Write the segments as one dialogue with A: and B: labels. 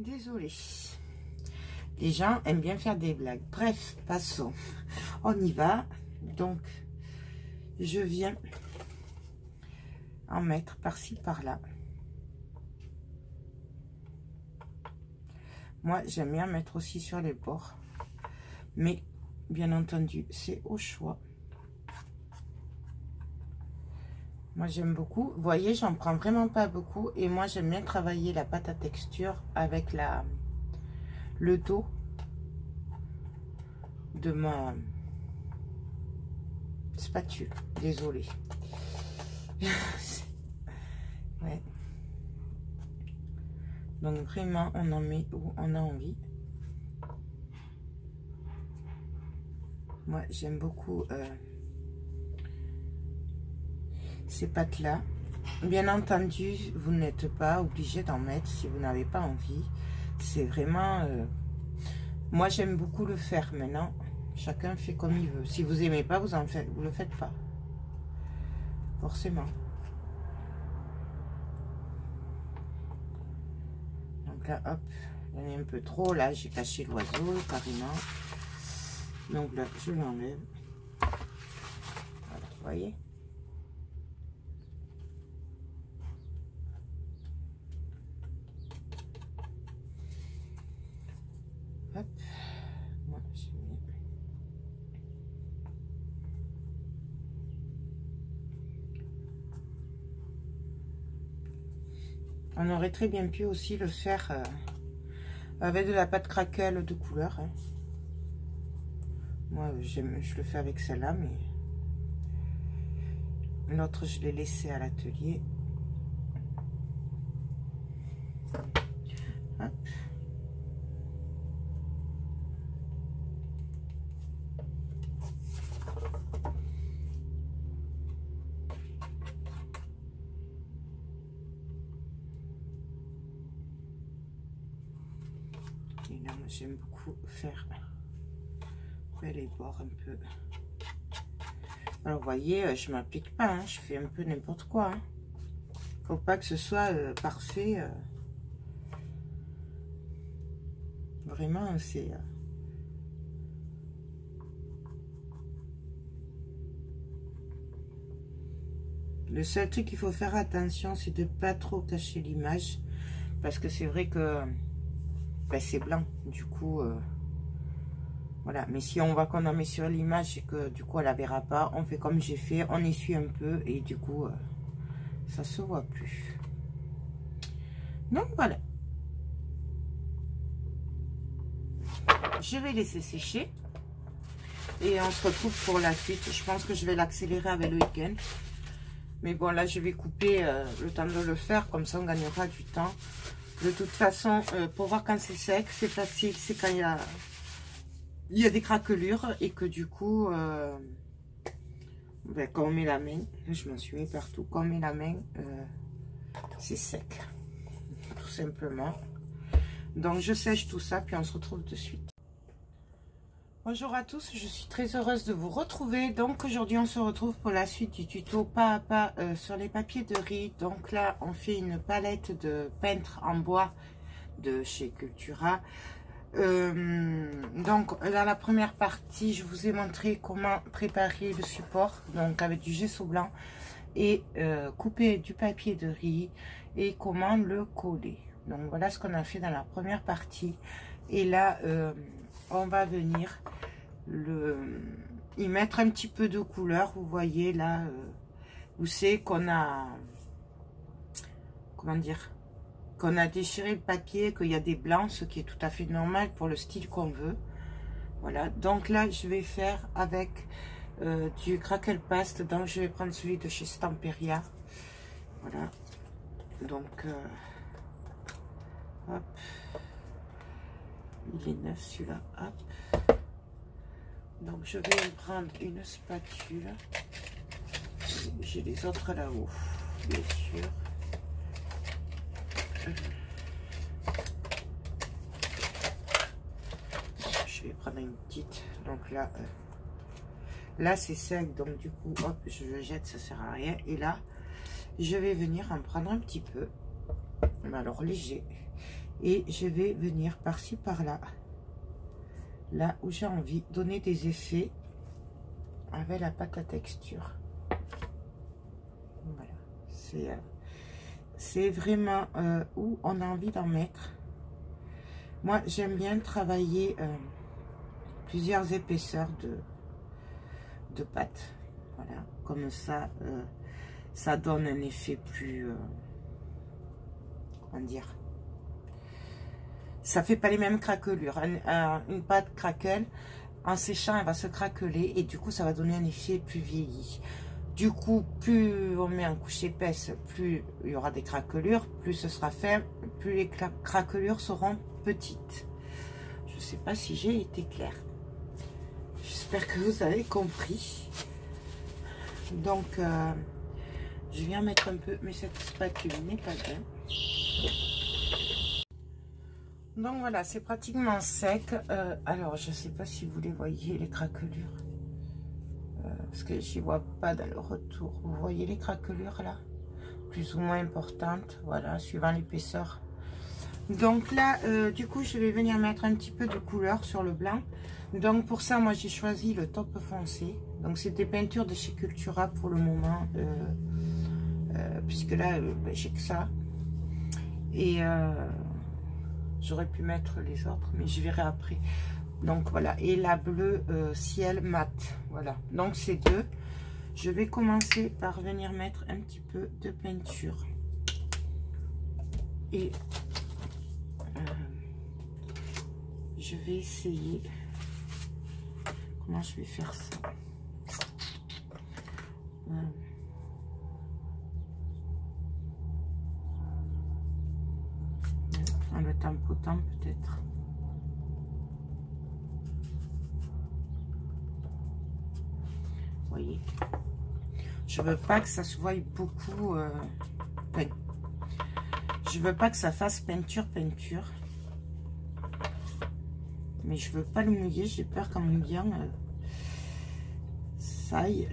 A: Désolée. Les gens aiment bien faire des blagues. Bref, passons. On y va. Donc, je viens en mettre par-ci, par-là. Moi, j'aime bien mettre aussi sur les bords. Mais, bien entendu, c'est au choix. Moi, j'aime beaucoup. Vous voyez, j'en prends vraiment pas beaucoup. Et moi, j'aime bien travailler la pâte à texture avec la le dos de ma spatule. Désolée. ouais. Donc, vraiment, on en met où on a envie. Moi, j'aime beaucoup... Euh, ces pâtes-là. Bien entendu, vous n'êtes pas obligé d'en mettre si vous n'avez pas envie. C'est vraiment... Euh, moi, j'aime beaucoup le faire maintenant. Chacun fait comme il veut. Si vous aimez pas, vous en faites, vous le faites pas. Forcément. Donc là, hop, il y un peu trop. Là, j'ai caché l'oiseau carrément. Donc là, je l'enlève. Voilà, vous voyez? On aurait très bien pu aussi le faire euh, avec de la pâte craquelle de couleur. Hein. Moi, je le fais avec celle-là, mais l'autre, je l'ai laissé à l'atelier. Voyez, euh, je m'applique pas, hein, je fais un peu n'importe quoi. Hein. Faut pas que ce soit euh, parfait. Euh. Vraiment, c'est... Le seul truc qu'il faut faire attention, c'est de pas trop cacher l'image. Parce que c'est vrai que ben, c'est blanc. Du coup, voilà. Mais si on voit qu'on en met sur l'image et que du coup, elle la verra pas, on fait comme j'ai fait, on essuie un peu et du coup, euh, ça se voit plus. Donc, voilà. Je vais laisser sécher. Et on se retrouve pour la suite. Je pense que je vais l'accélérer avec le week-end. Mais bon, là, je vais couper euh, le temps de le faire. Comme ça, on gagnera du temps. De toute façon, euh, pour voir quand c'est sec, c'est facile. C'est quand il y a, il y a des craquelures et que du coup, euh, ben, quand on met la main, je m'en suis mis partout, quand on met la main, euh, c'est sec. Tout simplement. Donc, je sèche tout ça, puis on se retrouve de suite. Bonjour à tous, je suis très heureuse de vous retrouver. Donc aujourd'hui on se retrouve pour la suite du tuto pas à pas euh, sur les papiers de riz. Donc là on fait une palette de peintre en bois de chez Cultura. Euh, donc dans la première partie je vous ai montré comment préparer le support donc avec du gesso blanc et euh, couper du papier de riz et comment le coller. Donc voilà ce qu'on a fait dans la première partie. Et là on va venir y mettre un petit peu de couleur. Vous voyez là, euh, où c'est qu'on a, comment dire, qu'on a déchiré le papier, qu'il y a des blancs, ce qui est tout à fait normal pour le style qu'on veut. Voilà, donc là, je vais faire avec euh, du crackle paste. Donc, je vais prendre celui de chez Stamperia. Voilà. Donc, euh, hop. Il est neuf celui-là. Hop. Donc je vais prendre une spatule. J'ai les autres là-haut, bien sûr. Je vais prendre une petite. Donc là, euh, là c'est sec, donc du coup, hop, je le jette, ça sert à rien. Et là, je vais venir en prendre un petit peu. Mais alors léger. Et je vais venir par-ci, par-là. Là où j'ai envie, donner des effets avec la pâte à texture. Voilà. C'est... Euh, c'est vraiment euh, où on a envie d'en mettre. Moi, j'aime bien travailler plusieurs épaisseurs de, de pâte. Voilà, comme ça, euh, ça donne un effet plus... comment dire Ça fait pas les mêmes craquelures. une pâte craquelle, en séchant, elle va se craqueler et du coup, ça va donner un effet plus vieilli. Du coup, plus on met un couche épaisse, plus il y aura des craquelures, plus ce sera fait, plus les craquelures seront petites. Je ne sais pas si j'ai été claire. J'espère que vous avez compris. Donc, euh, je viens mettre un peu, mais cette spatule n'est pas bien. Donc voilà, c'est pratiquement sec. Euh, alors, je ne sais pas si vous les voyez, les craquelures parce que j'y vois pas dans le retour. Vous voyez les craquelures là? Plus ou moins importantes, voilà, suivant l'épaisseur. Donc là, euh, du coup, je vais venir mettre un petit peu de couleur sur le blanc. Donc pour ça, moi, j'ai choisi le top foncé. Donc c'est des peintures de chez Cultura pour le moment. Euh, euh, puisque là, ben, j'ai que ça. Et j'aurais pu mettre les autres, mais je verrai après. Donc voilà, et la bleue euh, ciel mat. Voilà, donc ces deux. Je vais commencer par venir mettre un petit peu de peinture. Et euh, je vais essayer. Comment je vais faire ça. Euh, le temps peut-être. voyez je veux pas que ça se voie beaucoup euh, je veux pas que ça fasse peinture peinture. Mais je veux pas le mouiller j'ai peur qu'en mouillant euh,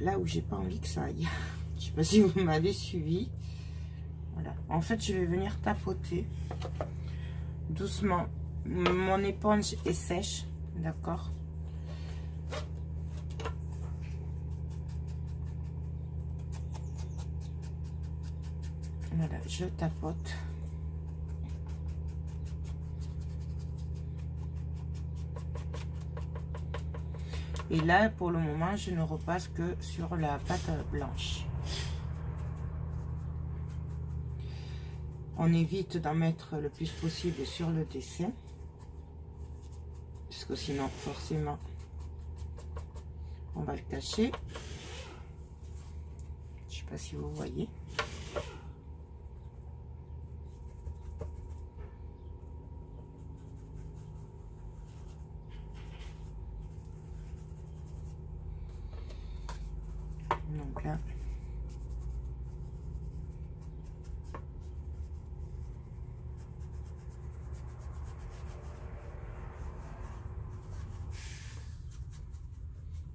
A: là où j'ai pas envie que ça aille. Je sais pas si vous m'avez suivi. Voilà. En fait je vais venir tapoter doucement. Mon éponge est sèche d'accord. Voilà, je tapote. Et là, pour le moment, je ne repasse que sur la pâte blanche. On évite d'en mettre le plus possible sur le dessin. Parce que sinon, forcément, on va le cacher. Je ne sais pas si vous voyez.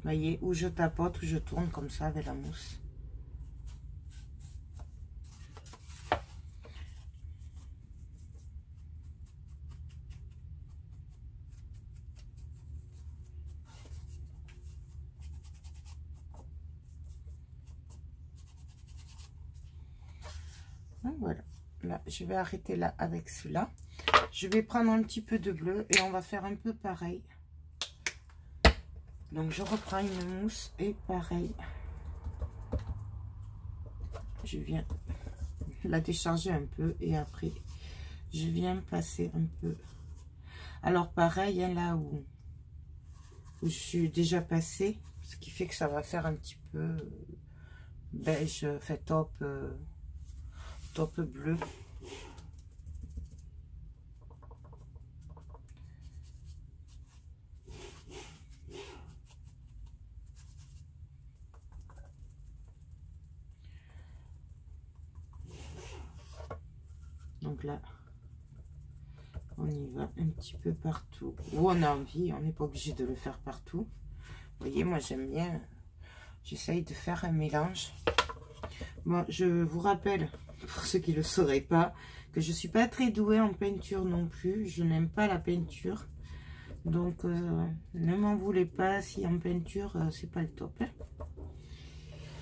A: Voyez, où je tapote, où je tourne comme ça avec la mousse. Voilà, là, je vais arrêter là avec celui-là. Je vais prendre un petit peu de bleu et on va faire un peu pareil. Donc je reprends une mousse et pareil, je viens la décharger un peu et après je viens passer un peu. Alors pareil, hein, là où, où je suis déjà passé, ce qui fait que ça va faire un petit peu beige, fait top, euh, top bleu. On y va un petit peu partout. Où on a envie, on n'est pas obligé de le faire partout. Vous voyez, moi j'aime bien, j'essaye de faire un mélange. Bon, je vous rappelle, pour ceux qui ne le sauraient pas, que je suis pas très douée en peinture non plus. Je n'aime pas la peinture. Donc, euh, ne m'en voulez pas si en peinture, euh, c'est pas le top. Hein.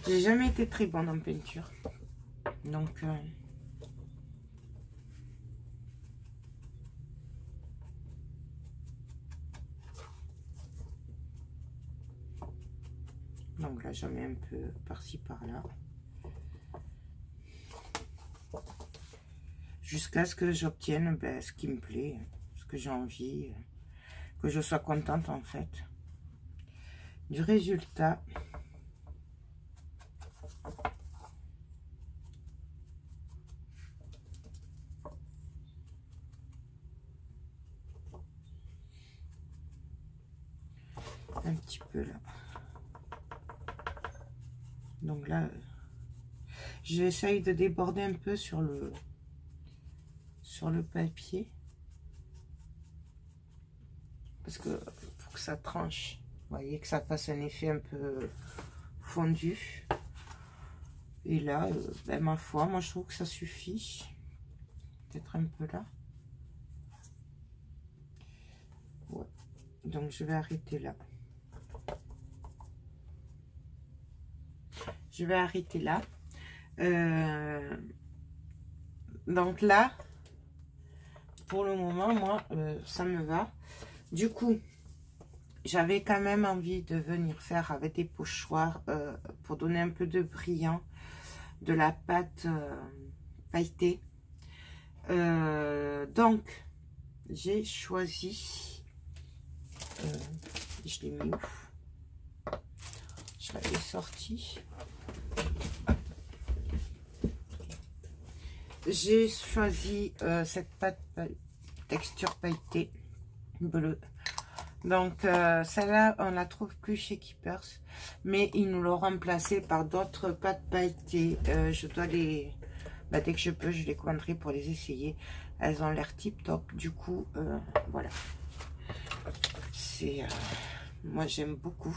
A: J'ai jamais été très bonne en peinture. Donc... Euh, donc là, j'en mets un peu par-ci, par-là. Jusqu'à ce que j'obtienne ben, ce qui me plaît, ce que j'ai envie, que je sois contente en fait du résultat. un petit peu là. Donc là, j'essaye de déborder un peu sur le sur le papier parce que faut que ça tranche. Vous voyez que ça fasse un effet un peu fondu. Et là, euh, ben, ma foi, moi je trouve que ça suffit. Peut-être un peu là. Donc je vais arrêter là. Je vais arrêter là. Euh, donc là, pour le moment, moi, euh, ça me va. Du coup, j'avais quand même envie de venir faire avec des pochoirs euh, pour donner un peu de brillant de la pâte pailletée. donc, j'ai choisi, je l'ai mis où? Je l'avais sorti. J'ai choisi euh, cette pâte texture pailletée bleue. Donc, euh, celle-là, on la trouve plus chez Keepers. Mais ils nous l'ont remplacée par d'autres pâtes pailletées. Euh, je dois les... Bah, dès que je peux, je les commanderai pour les essayer. Elles ont l'air tip top. Du coup, voilà. C'est... moi, j'aime beaucoup.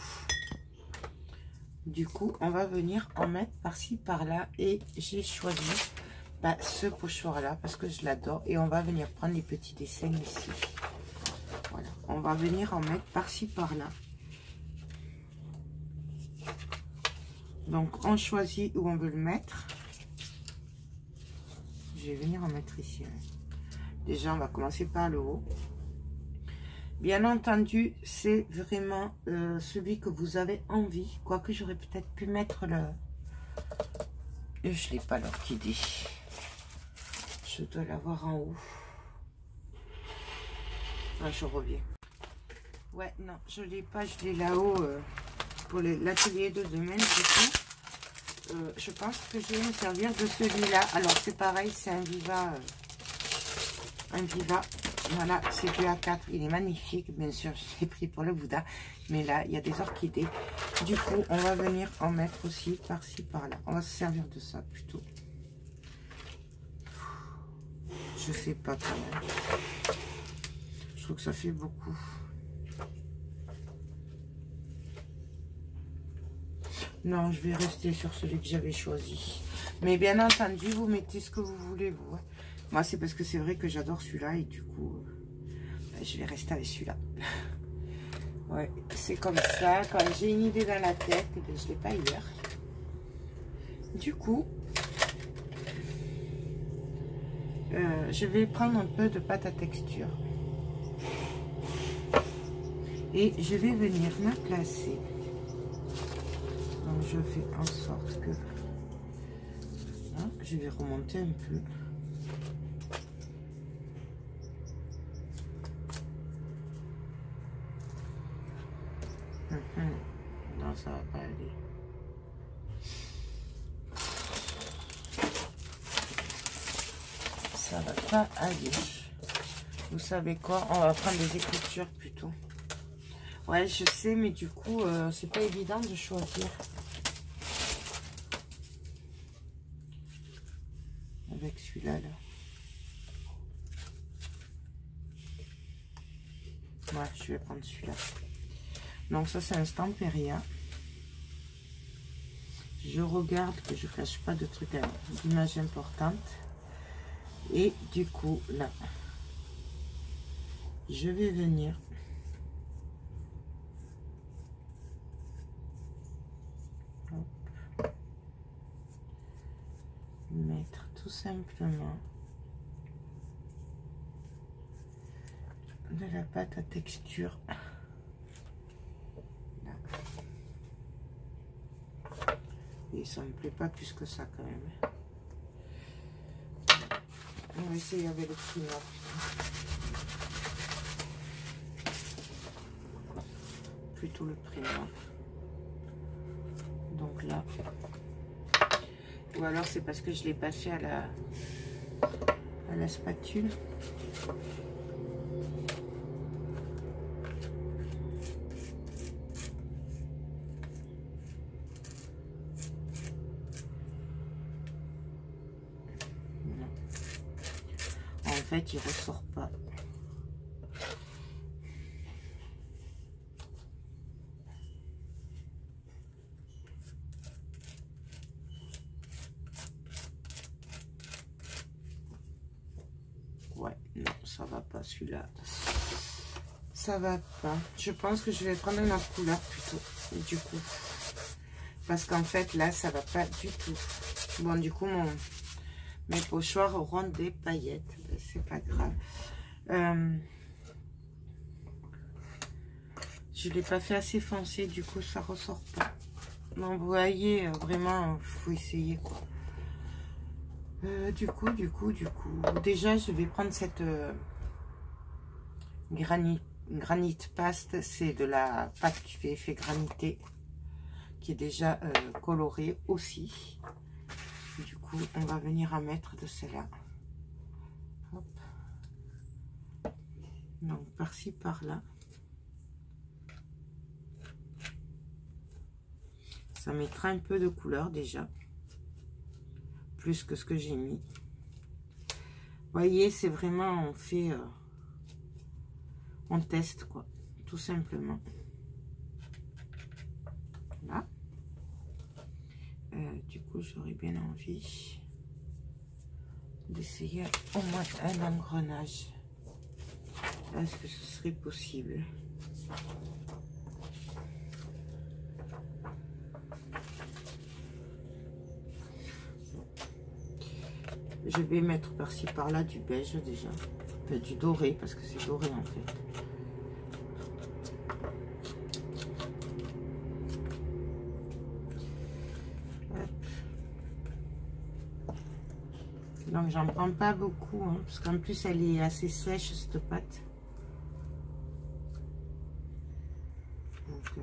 A: Du coup, on va venir en mettre par-ci, par-là. Et j'ai choisi bah, ce pochoir-là parce que je l'adore. Et on va venir prendre les petits dessins ici. Voilà. On va venir en mettre par-ci, par-là. Donc, on choisit où on veut le mettre. Je vais venir en mettre ici. Hein. Déjà, on va commencer par le haut. Bien entendu, c'est vraiment euh, celui que vous avez envie. Quoique j'aurais peut-être pu mettre le... Je l'ai pas l'orchidée. Je dois l'avoir en haut. Ah, je reviens. Ouais, non, je l'ai pas. Je l'ai là-haut euh, pour l'atelier de demain. Euh, je pense que je vais me servir de celui-là. Alors, c'est pareil, c'est un Viva. un Viva voilà, c'est du A4. Il est magnifique. Bien sûr, je l'ai pris pour le Bouddha. Mais là, il y a des orchidées. Du coup, on va venir en mettre aussi par-ci, par-là. On va se servir de ça plutôt. Je sais pas quand même. Je trouve que ça fait beaucoup. Non, je vais rester sur celui que j'avais choisi. Mais bien entendu, vous mettez ce que vous voulez, vous. Moi, c'est parce que c'est vrai que j'adore celui-là et du coup, euh, je vais rester avec celui-là. ouais, c'est comme ça. Quand j'ai une idée dans la tête, eh je ne l'ai pas hier. Du coup, euh, je vais prendre un peu de pâte à texture. Et je vais venir me placer. Donc, je fais en sorte que... Hein, je vais remonter un peu. ça va pas aller. Pas. Vous savez quoi On va prendre des écritures plutôt. Ouais, je sais, mais du coup, euh, c'est pas évident de choisir. Avec celui-là, là. Ouais, je vais prendre celui-là. Donc ça, c'est un Stamperia. Je regarde que je cache pas de trucs d'image importante. Et du coup, là, je vais venir. Mettre tout simplement de la pâte à texture. Et ça me plaît pas plus que ça quand même on va essayer avec le primaire plutôt le primaire donc là. Ou alors c'est parce que je l'ai passé à la à la spatule fait, il ressort pas. Ouais, non, ça va pas celui-là. Ça va pas. Je pense que je vais prendre une autre couleur plutôt, du coup. Parce qu'en fait, là, ça va pas du tout. Bon, du coup, mon, mes pochoirs auront des paillettes. C'est pas grave. Euh, je l'ai pas fait assez foncé, du coup, ça ressort pas. Non, vous voyez, euh, vraiment, faut essayer, quoi. Euh, du coup, du coup, du coup, déjà, je vais prendre cette granit, granit paste. C'est de la pâte qui fait effet granité, qui est déjà colorée aussi. Du coup, on va venir à mettre de celle-là. Donc, par-ci, par-là. Ça mettra un peu de couleur déjà. Plus que ce que j'ai mis. Voyez, c'est vraiment, on fait... Euh, on teste, quoi. Tout simplement. Euh, du coup, j'aurais bien envie d'essayer au moins un engrenage. Est-ce que ce serait possible? Je vais mettre par-ci par-là du beige déjà. du doré, parce que c'est doré en fait. Donc, j'en prends pas beaucoup, hein, parce qu'en plus, elle est assez sèche, cette pâte. Donc, euh,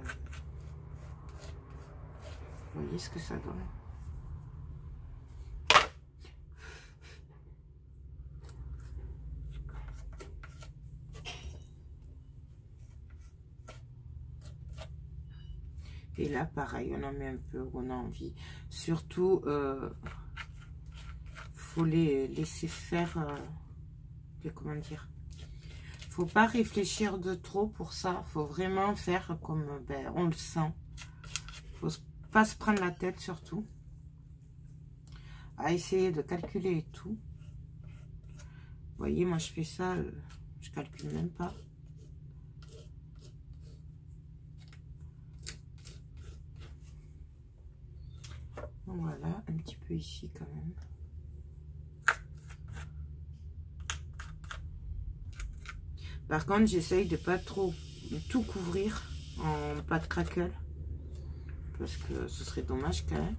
A: vous voyez que ça donne. Et là, pareil, on en met un peu, on a envie. Surtout, euh, faut les laisser faire, euh, comment dire, faut pas réfléchir de trop pour ça, faut vraiment faire comme ben, on le sent, faut pas se prendre la tête surtout, à essayer de calculer et tout. Vous voyez, moi je fais ça, euh, je calcule même pas. Voilà, un petit peu ici quand même. Par contre, j'essaye de pas trop tout couvrir en pâte crackle. Parce que ce serait dommage quand même.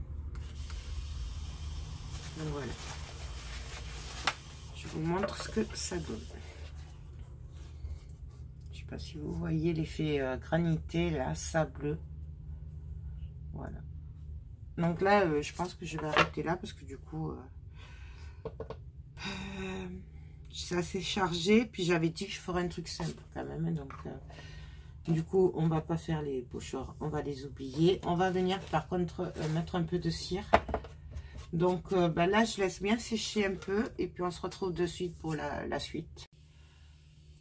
A: Donc voilà. Je vous montre ce que ça donne. Je sais pas si vous voyez l'effet euh, granité, là, sableux. Voilà. Donc là, euh, je pense que je vais arrêter là parce que du coup... Euh, c'est assez chargé. Puis j'avais dit que je ferais un truc simple quand même. Hein, donc, euh, du coup, on va pas faire les pochoirs. On va les oublier. On va venir par contre euh, mettre un peu de cire. Donc euh, bah là, je laisse bien sécher un peu. Et puis on se retrouve de suite pour la, suite.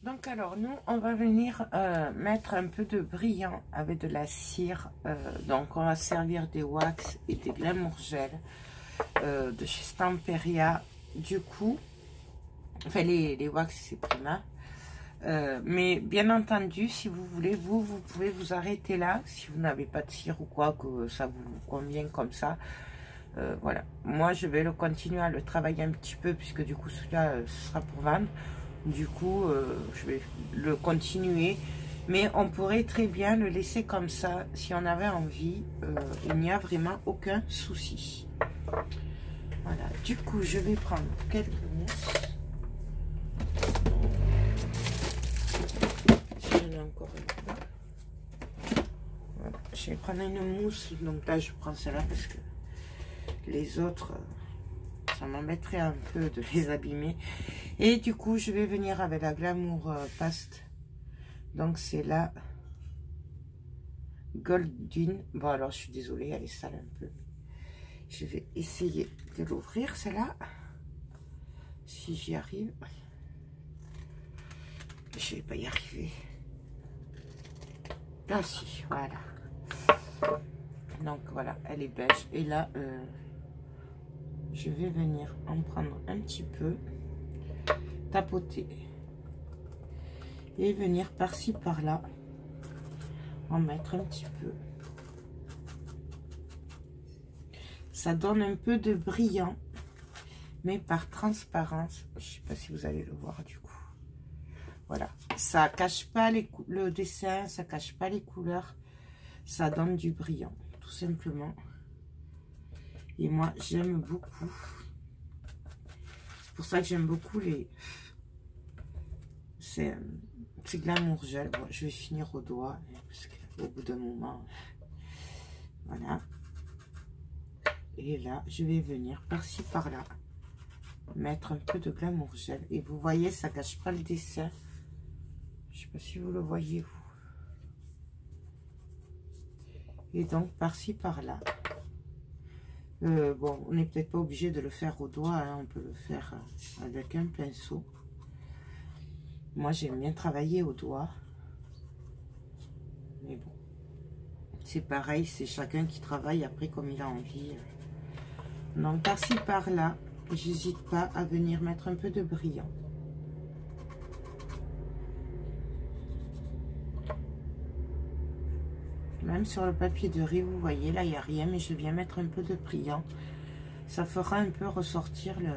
A: Donc alors nous on va venir euh, mettre un peu de brillant avec de la cire. Donc on va servir des wax et des glamour gel de chez Stamperia. Du coup, enfin les, les wax c'est prima. Mais bien entendu, si vous voulez, vous, vous pouvez vous arrêter là. Si vous n'avez pas de cire ou quoi, que ça vous convient comme ça. voilà, moi je vais le continuer à le travailler un petit peu puisque du coup celui-là ce sera pour vendre. Du coup, euh, je vais le continuer. Mais on pourrait très bien le laisser comme ça si on avait envie. Euh, il n'y a vraiment aucun souci. Voilà. Du coup, je vais prendre quelques mousses. encore Je vais prendre une mousse. Donc là, je prends celle-là parce que les autres ça m'embêterait un peu de les abîmer. Et du coup, je vais venir avec la Glamour euh, Paste. Donc, c'est la Golden. Bon, alors, je suis désolée, elle est sale un peu. Je vais essayer de l'ouvrir, celle-là. Si j'y arrive. Je vais pas y arriver. Ah si, voilà. Donc, voilà, elle est beige. Et là, euh, je vais venir en prendre un petit peu, tapoter et venir par-ci par-là en mettre un petit peu. Ça donne un peu de brillant, mais par transparence. Je sais pas si vous allez le voir du coup. Voilà, ça cache pas le dessin, ça cache pas les couleurs, ça donne du brillant, tout simplement. Et moi, j'aime beaucoup. C'est pour ça que j'aime beaucoup les... C'est glamour gel. Bon, je vais finir au doigt. Parce qu'au bout d'un moment... Voilà. Et là, je vais venir par-ci, par-là. Mettre un peu de glamour gel. Et vous voyez, ça cache pas le dessin. Je sais pas si vous le voyez, vous. Et donc, par-ci, par-là. Euh, bon, on n'est peut-être pas obligé de le faire au doigt, hein. on peut le faire euh, avec un pinceau. Moi, j'aime bien travailler au doigt. Mais bon, c'est pareil, c'est chacun qui travaille après comme il a envie. Donc, par-ci, par-là, j'hésite pas à venir mettre un peu de brillant. Même sur le papier de riz, vous voyez, là, il n'y a rien, mais je viens mettre un peu de brillant. Ça fera un peu ressortir le,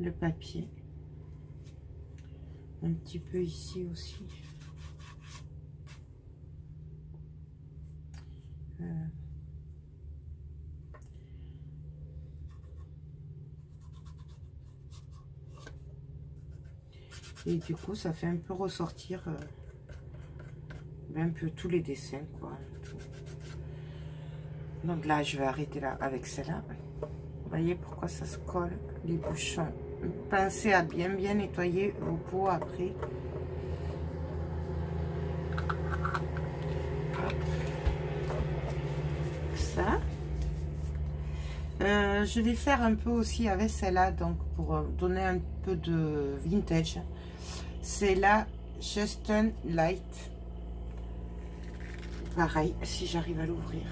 A: le papier. Un petit peu ici aussi. Euh. Et du coup, ça fait un peu ressortir... Euh, un peu tous les dessins, quoi. Donc là, je vais arrêter là avec celle-là. Vous voyez pourquoi ça se colle, les bouchons. Pensez à bien, bien nettoyer vos pots après. Ça. Euh, je vais faire un peu aussi avec celle-là, donc pour euh, donner un peu de vintage. C'est la Justin Light pareil, si j'arrive à l'ouvrir.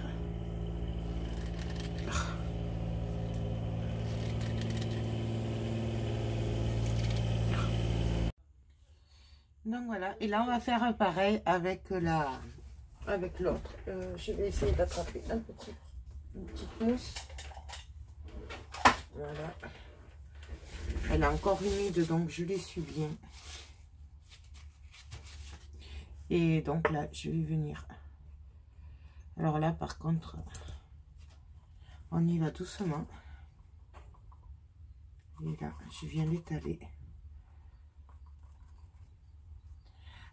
A: Donc voilà, et là on va faire un pareil avec la avec l'autre. Euh, je vais essayer d'attraper un petit, une petite. Voilà. Elle est encore humide, donc je l'essuie bien. Et donc là, je vais venir alors là, par contre, on y va doucement. Et là, je viens l'étaler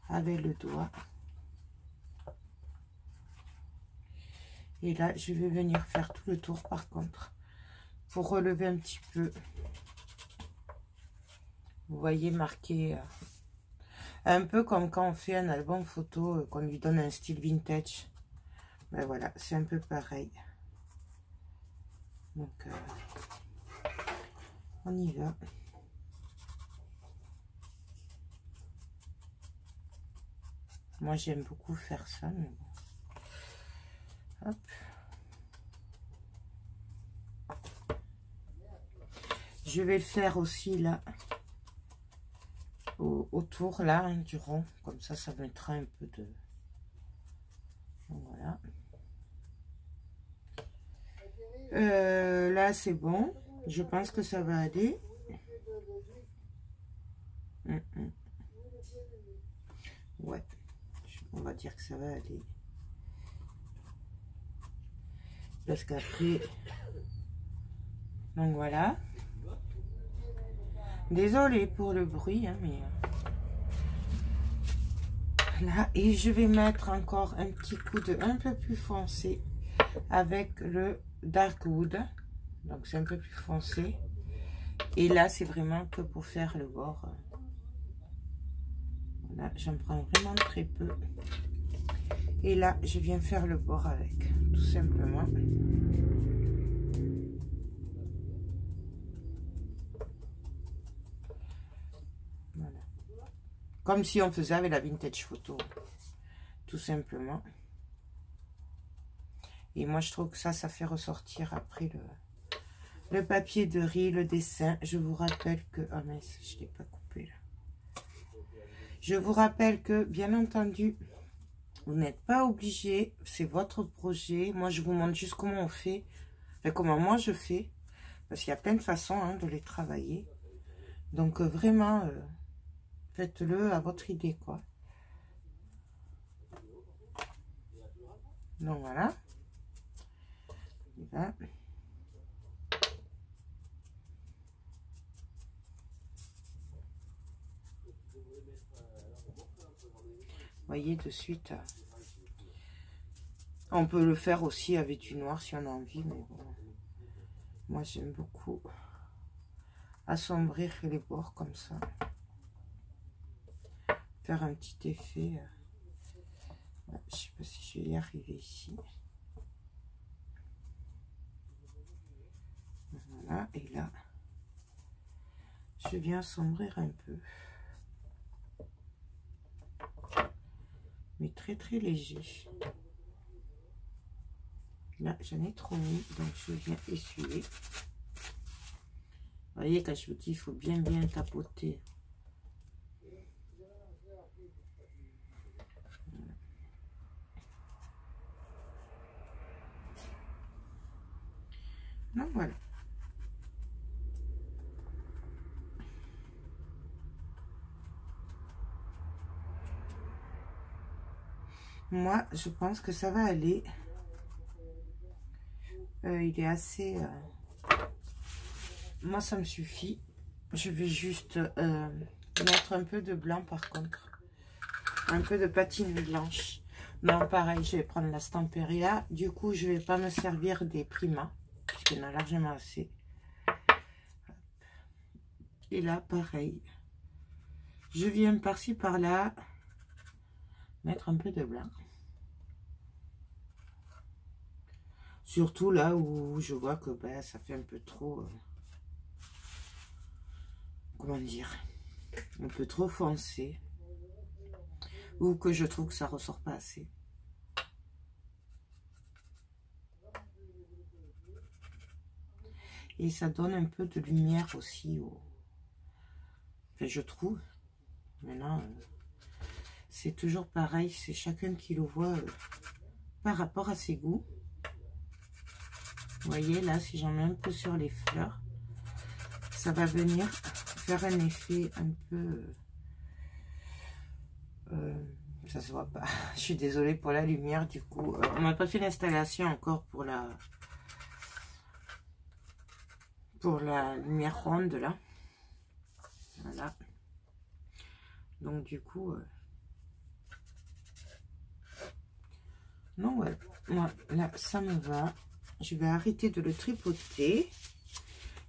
A: avec le doigt. Et là, je vais venir faire tout le tour par contre, pour relever un petit peu. Vous voyez marqué euh, un peu comme quand on fait un album photo, euh, qu'on lui donne un style vintage. Ben voilà, c'est un peu pareil. Donc, euh, on y va. Moi, j'aime beaucoup faire ça. Je vais le faire aussi là, autour là, hein, du rond. Comme ça, ça mettra un peu de... Voilà. Euh, là, c'est bon. Je pense que ça va aller. Hum, hum. Ouais. On va dire que ça va aller. Parce qu'après... Donc voilà. Désolée pour le bruit, hein, mais... Euh, là, et je vais mettre encore un petit coup de un peu plus foncé avec le Dark Wood. Donc c'est un peu plus foncé. Et là, c'est vraiment que pour faire le bord. Voilà, j'en prends vraiment très peu. Et là, je viens faire le bord avec, tout simplement. Comme si on faisait avec la vintage photo. Tout simplement. Et moi, je trouve que ça, ça fait ressortir après le, le papier de riz, le dessin. Je vous rappelle que... Ah mince, je ne l'ai pas coupé là. Je vous rappelle que, bien entendu, vous n'êtes pas obligé. C'est votre projet. Moi, je vous montre juste comment on fait. Enfin, comment moi, je fais. Parce qu'il y a plein de façons hein, de les travailler. Donc, euh, vraiment... Euh, Faites-le à votre idée, quoi. Donc, voilà. Voyez de suite on peut le faire aussi avec du noir si on a envie mais bon moi j'aime beaucoup assombrir les bords comme ça un petit effet. Je sais pas si je vais y arriver ici. Voilà, et là, je viens sombrir un peu. Mais très très léger. Là, j'en ai trop mis, donc je viens essuyer. Voyez, quand je vous dis, il faut bien bien tapoter. voilà. Moi, je pense que ça va aller. Euh, il est assez... Euh, moi, ça me suffit. Je vais juste euh, mettre un peu de blanc, par contre. Un peu de patine blanche. Non, pareil, je vais prendre la Stamperia. Du coup, je vais pas me servir des primas puisqu'il y en a largement assez. Et là, pareil. Je viens par-ci, par-là, mettre un peu de blanc. Surtout là où je vois que ben, ça fait un peu trop... Euh, comment dire Un peu trop foncé. Ou que je trouve que ça ressort pas assez. Et ça donne un peu de lumière aussi. Au... Enfin, je trouve. Maintenant, euh, c'est toujours pareil. C'est chacun qui le voit euh, par rapport à ses goûts. Vous voyez, là, si j'en mets un peu sur les fleurs, ça va venir faire un effet un peu... Euh, ça se voit pas. Je suis désolée pour la lumière, du coup. on n'a pas fait l'installation encore pour la pour la lumière ronde là. Voilà. Donc du coup... Euh, non, ouais. Moi, là, ça me va. Je vais arrêter de le tripoter.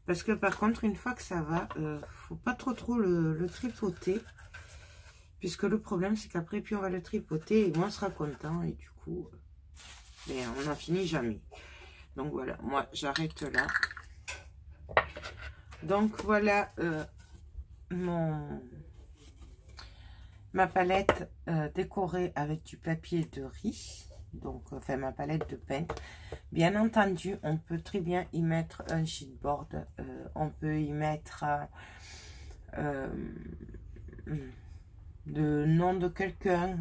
A: Parce que par contre, une fois que ça va, euh, faut pas trop trop le, tripoter. Puisque le problème, c'est qu'après, puis on va le tripoter et on sera content. Et du coup, mais on n'en finit jamais. Donc voilà, moi, j'arrête là. Donc voilà euh, mon ma palette euh, décorée avec du papier de riz. Donc, enfin, ma palette de peintre. Bien entendu, on peut très bien y mettre un sheetboard. Euh, on peut y mettre euh, le nom de quelqu'un.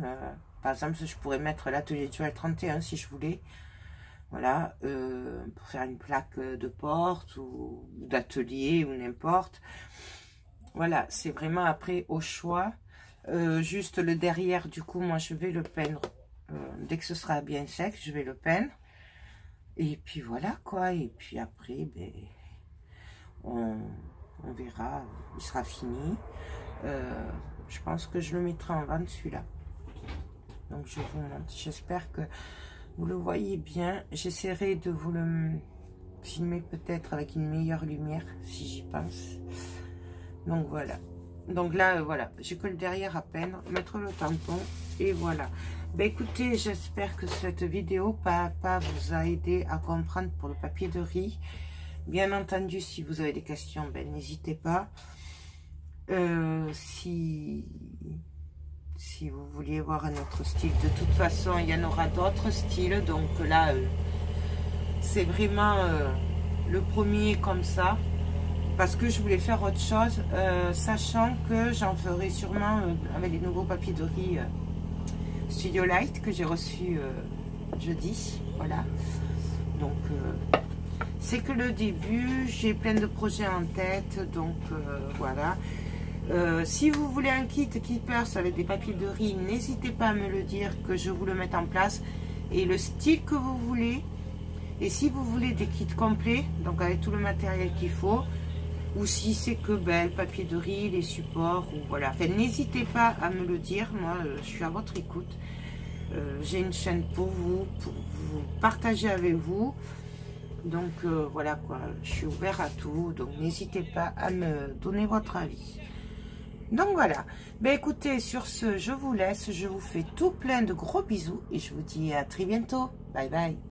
A: par exemple, je pourrais mettre l'atelier duel 31 si je voulais. Voilà, pour faire une plaque de porte ou d'atelier ou n'importe. Voilà, c'est vraiment après au choix. Euh, juste le derrière, du coup, moi, je vais le peindre. Euh, dès que ce sera bien sec, je vais le peindre. Et puis voilà, quoi. Et puis après, ben, on, verra. Il sera fini. Euh, je pense que je le mettrai en vente, celui-là. Donc, je vous montre. J'espère que vous le voyez bien. J'essaierai de vous le filmer peut-être avec une meilleure lumière, si j'y pense. Donc voilà. Donc là, euh, voilà, j'ai que le derrière à peine, mettre le tampon et voilà. Ben écoutez, j'espère que cette vidéo pas, vous a aidé à comprendre pour le papier de riz. Bien entendu, si vous avez des questions, ben n'hésitez pas. Euh, si, vous vouliez voir un autre style, de toute façon, il y en aura d'autres styles. Donc là, euh, c'est vraiment le premier comme ça parce que je voulais faire autre chose, euh, sachant que j'en ferai sûrement euh, avec les nouveaux papiers de riz euh, Studio Light que j'ai reçu jeudi. Voilà. Donc, c'est que le début. J'ai plein de projets en tête. Donc, voilà. si vous voulez un kit Keepers avec des papiers de riz, n'hésitez pas à me le dire que je vous le mette en place. Et le style que vous voulez. Et si vous voulez des kits complets, donc avec tout le matériel qu'il faut, ou si c'est que ben, le papier de riz, les supports, ou voilà. Enfin, n'hésitez pas à me le dire, moi euh, je suis à votre écoute. Euh, j'ai une chaîne pour vous, pour vous partager avec vous. Donc euh, voilà quoi, je suis ouvert à tout, donc n'hésitez pas à me donner votre avis. Donc voilà, ben écoutez, sur ce, je vous laisse, je vous fais tout plein de gros bisous et je vous dis à très bientôt. Bye bye.